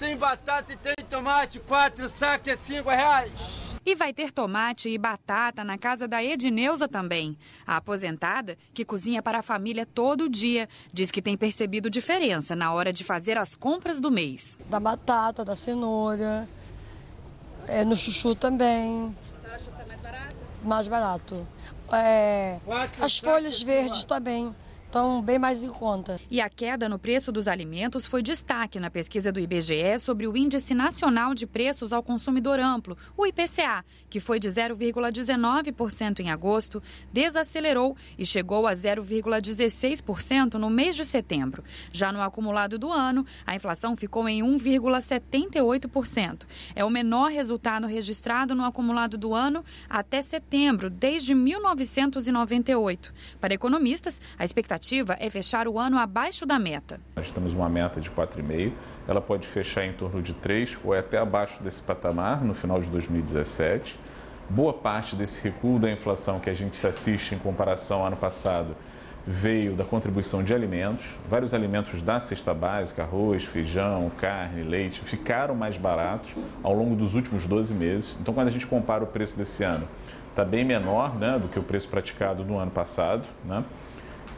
Tem batata e tem tomate, quatro sacos é cinco reais. E vai ter tomate e batata na casa da Edneuza também. A aposentada, que cozinha para a família todo dia, diz que tem percebido diferença na hora de fazer as compras do mês. Da batata, da cenoura, é, no chuchu também. Você acha que tá mais barato? Mais barato. É, as folhas verdes também estão bem mais em conta. E a queda no preço dos alimentos foi destaque na pesquisa do IBGE sobre o Índice Nacional de Preços ao Consumidor Amplo, o IPCA, que foi de 0,19% em agosto, desacelerou e chegou a 0,16% no mês de setembro. Já no acumulado do ano, a inflação ficou em 1,78%. É o menor resultado registrado no acumulado do ano até setembro, desde 1998. Para economistas, a expectativa expectativa é fechar o ano abaixo da meta. Nós temos uma meta de 4,5, ela pode fechar em torno de 3 ou até abaixo desse patamar no final de 2017. Boa parte desse recuo da inflação que a gente se assiste em comparação ao ano passado veio da contribuição de alimentos. Vários alimentos da cesta básica, arroz, feijão, carne, leite, ficaram mais baratos ao longo dos últimos 12 meses. Então, quando a gente compara o preço desse ano, está bem menor né, do que o preço praticado no ano passado. Né?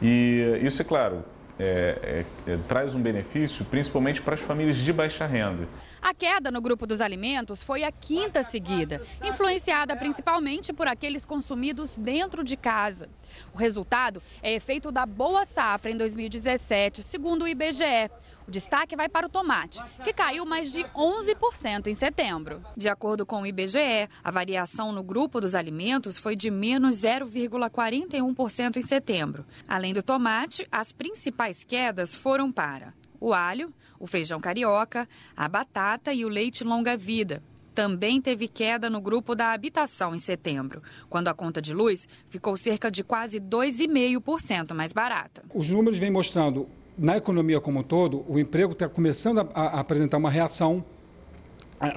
E isso, é claro, é, é, é, traz um benefício principalmente para as famílias de baixa renda. A queda no grupo dos alimentos foi a quinta seguida, influenciada principalmente por aqueles consumidos dentro de casa. O resultado é efeito da boa safra em 2017, segundo o IBGE. O destaque vai para o tomate, que caiu mais de 11% em setembro. De acordo com o IBGE, a variação no grupo dos alimentos foi de menos 0,41% em setembro. Além do tomate, as principais quedas foram para o alho, o feijão carioca, a batata e o leite longa-vida, também teve queda no grupo da habitação em setembro, quando a conta de luz ficou cerca de quase 2,5% mais barata. Os números vêm mostrando na economia como um todo, o emprego está começando a, a, apresentar uma reação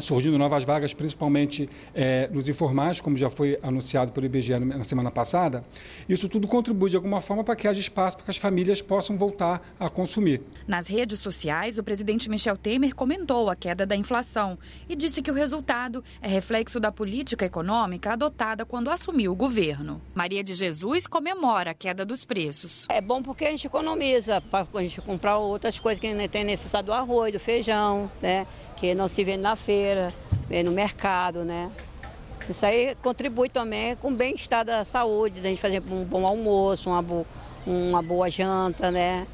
surgindo novas vagas, principalmente é, nos informais, como já foi anunciado pelo IBGE na semana passada. Isso tudo contribui de alguma forma para que haja espaço para que as famílias possam voltar a consumir. Nas redes sociais, o presidente Michel Temer comentou a queda da inflação e disse que o resultado é reflexo da política econômica adotada quando assumiu o governo. Maria de Jesus comemora a queda dos preços. É bom porque a gente economiza para a gente comprar outras coisas que tem necessidade do arroz, do feijão, né? que não se vende na feira, no mercado, né? Isso aí contribui também com o bem-estar da saúde, da gente fazer um bom almoço, uma, bo uma boa janta, né?